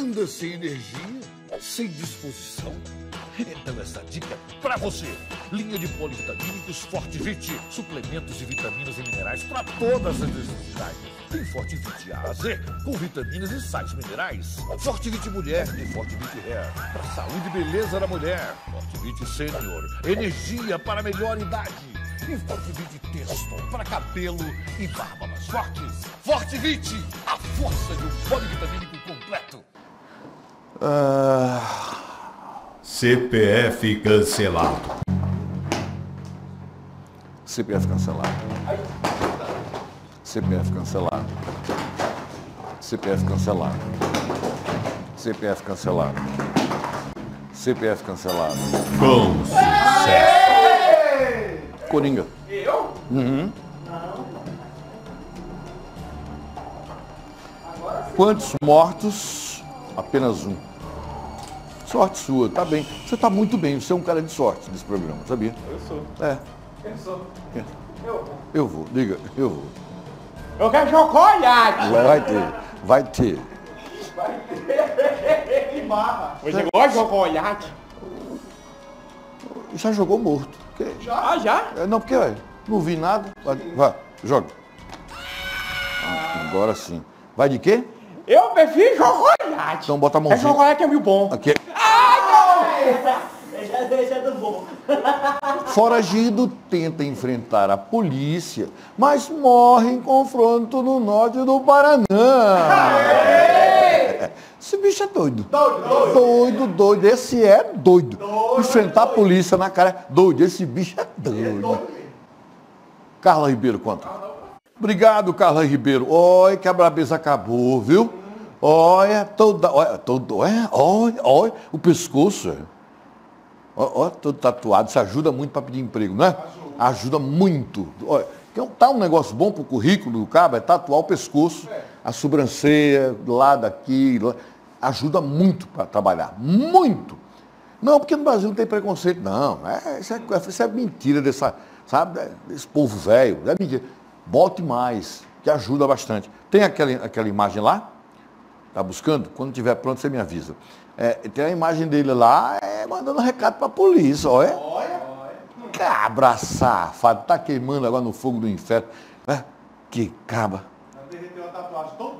anda sem energia, sem disposição. Então essa dica é pra você. Linha de polivitamínicos Forte Vit. Suplementos de vitaminas e minerais para todas as necessidades. Tem Forte Vit A a Z, com vitaminas e sais minerais. Forte Vit Mulher e Forte Vit Hair. Para saúde e beleza da mulher. Forte Vit Sênior. Energia para melhor idade. E Forte Vit Testo para cabelo e barba mais fortes. Forte Vit, a força de um polivitamínico completo. CPF cancelado. CPF cancelado. CPF cancelado. CPF cancelado. CPF cancelado. CPF cancelado. Com sucesso. Coringa. Eu? Quantos mortos? Apenas um. Sorte sua, tá bem. Você tá muito bem, você é um cara de sorte desse programa, sabia? Eu sou. É, Eu sou. É. Eu. eu vou, diga, eu vou. Eu quero chocolate. Vai ter, vai ter. Que barra. Você gosta de chocolate? Já jogou morto. Que- Ah, já? É, Não, porque olha, não vi nada. Vai, vai, joga. Ah, Agora sim. Vai de quê? Eu prefiro chocolate. Então bota a É mãozinha. chocolate é muito bom. Aqui. Foragido tenta enfrentar a polícia, mas morre em confronto no norte do Paraná. Esse bicho é doido. Doido, doido. Doido, Esse é doido. Enfrentar a polícia na cara. Doido. Esse bicho é doido. Carla Ribeiro, conta. Obrigado, Carla Ribeiro. Olha que a brabeza acabou, viu? Olha, toda. Olha, todo, olha, olha, olha o pescoço. é. Ó, ó, todo tatuado, isso ajuda muito para pedir emprego, não é? Ajuda muito. Olha, que tá um negócio bom para o currículo do cabo, é tatuar o pescoço, a sobrancelha, lá daqui, lá. ajuda muito para trabalhar. Muito. Não, porque no Brasil não tem preconceito, não. É, isso, é, isso é mentira dessa, sabe, é, desse povo velho. É mentira. Bote mais, que ajuda bastante. Tem aquela, aquela imagem lá? Tá buscando? Quando tiver pronto, você me avisa. É, tem a imagem dele lá, é, mandando recado pra polícia, olha. Cabra safado, tá queimando agora no fogo do inferno. É, que cabra.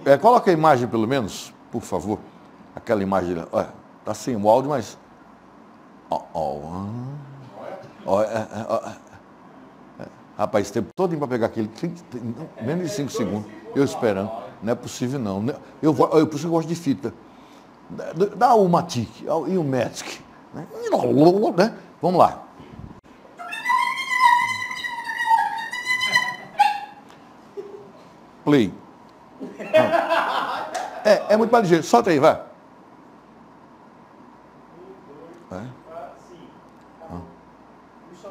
É, coloca a imagem pelo menos, por favor. Aquela imagem, lá. olha, tá sem o áudio, mas. Ó, ó. Ó, é, é, é. Rapaz, esse tempo todo para pegar aquele, 30, não, menos de 5 segundos, eu esperando. Não é possível não. né? Eu, eu, por isso eu gosto de fita. Dá, o Matic e o Magic. Né? Né? Vamos lá. Play. Ah. É, é muito mais ligeiro. Solta aí, vai. Vai. Ah.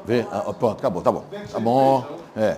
Vê, ah, pronto, acabou, tá bom. Tá bom. É.